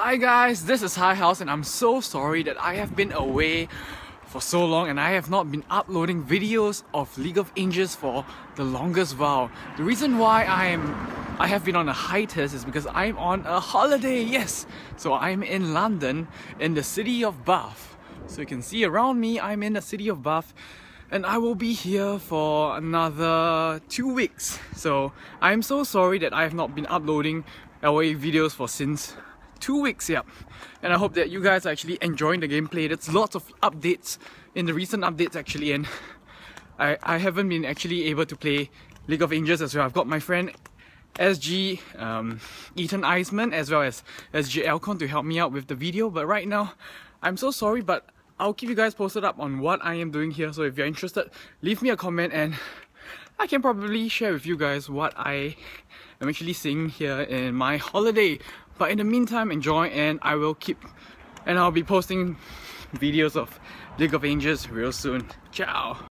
Hi guys, this is Hihaos and I'm so sorry that I have been away for so long and I have not been uploading videos of League of Angels for the longest while. The reason why I am I have been on a hiatus is because I'm on a holiday, yes! So I'm in London, in the city of Bath. So you can see around me, I'm in the city of Bath and I will be here for another two weeks. So I'm so sorry that I have not been uploading LA videos for since two weeks, yeah. And I hope that you guys are actually enjoying the gameplay. There's lots of updates in the recent updates actually and I, I haven't been actually able to play League of Angels as well. I've got my friend SG um, Ethan Iceman as well as SG Elcon to help me out with the video but right now I'm so sorry but I'll keep you guys posted up on what I am doing here so if you're interested leave me a comment and I can probably share with you guys what I am actually seeing here in my holiday. But in the meantime, enjoy and I will keep and I'll be posting videos of League of Angels real soon. Ciao!